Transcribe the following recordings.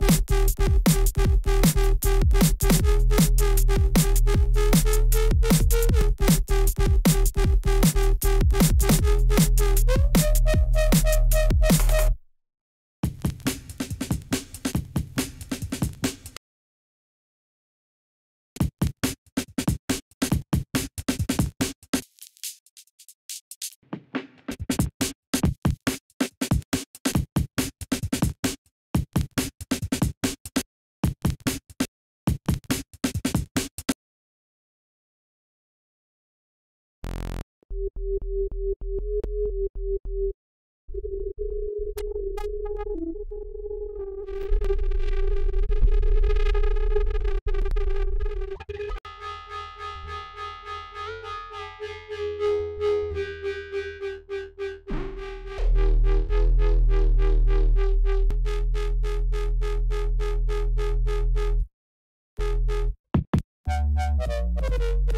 Thank you. Thank you.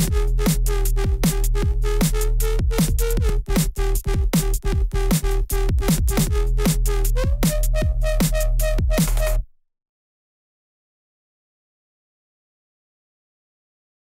you.